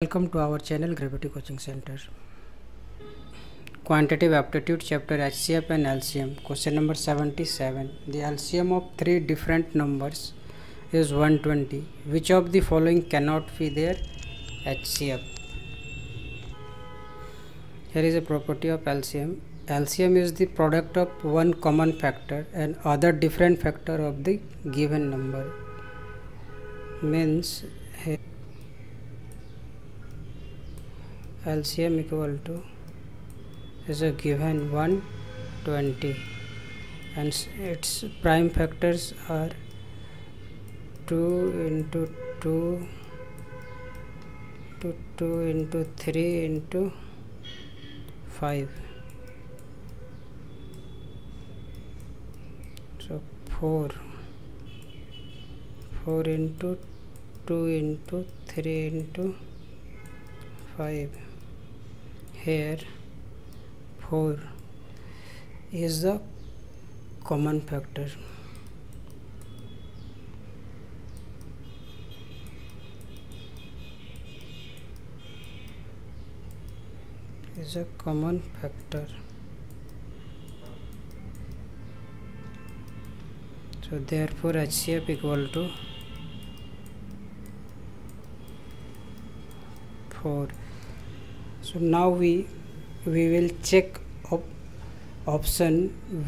Welcome to our channel Gravity Coaching Center. Quantitative Aptitude Chapter HCF and LCM. Question number 77. The LCM of three different numbers is 120. Which of the following cannot be their HCF? Here is a property of LCM. LCM is the product of one common factor and other different factor of the given number. Means here LCM equal to is a given 120 and its prime factors are 2 into 2 to 2 into 3 into 5 so 4 4 into 2 into 3 into 5 here 4 is the common factor. Is a common factor. So therefore HCF equal to 4 so now we we will check op option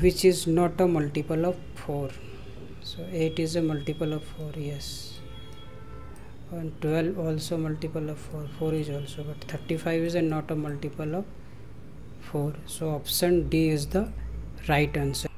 which is not a multiple of 4 so 8 is a multiple of 4 yes. And 12 also multiple of 4 4 is also but 35 is a not a multiple of 4 so option d is the right answer